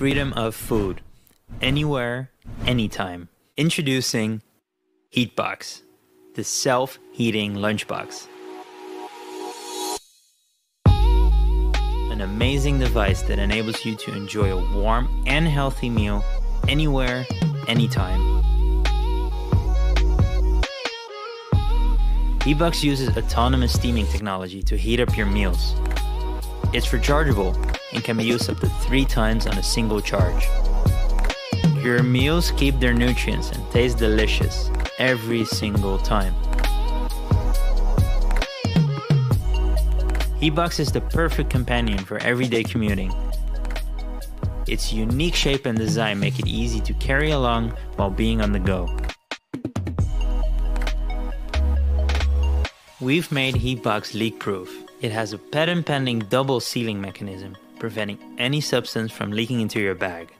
freedom of food, anywhere, anytime. Introducing Heatbox, the self heating lunchbox. An amazing device that enables you to enjoy a warm and healthy meal anywhere, anytime. Heatbox uses autonomous steaming technology to heat up your meals. It's rechargeable and can be used up to three times on a single charge. Your meals keep their nutrients and taste delicious every single time. Heatbox is the perfect companion for everyday commuting. Its unique shape and design make it easy to carry along while being on the go. We've made Heatbox leak proof. It has a patent pending double sealing mechanism, preventing any substance from leaking into your bag.